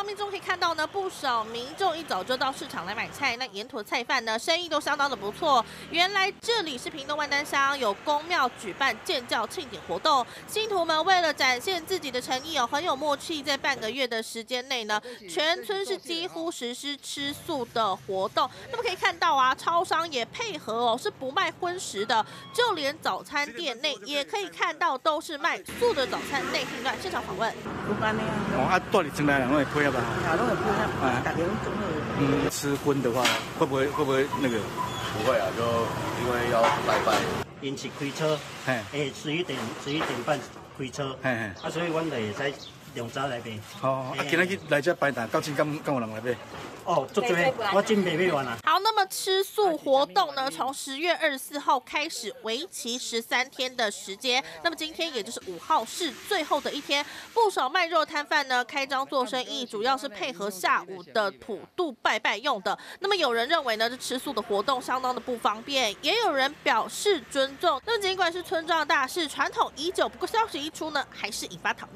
画面中可以看到呢，不少民众一早就到市场来买菜，那沿途的菜贩呢，生意都相当的不错。原来这里是屏东万丹乡有公庙举办建教庆典活动，信徒们为了展现自己的诚意哦，很有默契，在半个月的时间内呢，全村是几乎实施吃素的活动。那么可以看到啊，超商也配合哦，是不卖荤食的，就连早餐店内也可以看到都是卖素的早餐。内听段现场访问。嗯，吃荤的话，会不会会不会那个？不会啊，就因为要拜拜。因此开车，嘿，诶，十一点十一点半开车，哎哎，啊，所以阮就会使两早来买。哦，啊，今仔日来这摆摊，到今敢敢有人来买？哦，足多，我真买不完啊。好，那么吃素活动呢，从十月二十四号开始，为期十三天的时间。那么今天也就是五号是最后的一天，不少卖肉摊贩呢开张做生意，主要是配合下午的普渡拜拜用的。那么有人认为呢，这吃素的活动相当的不方便，也有人表示尊重。那么尽管是村庄大事，传统已久，不过消息一出呢，还是引发讨论。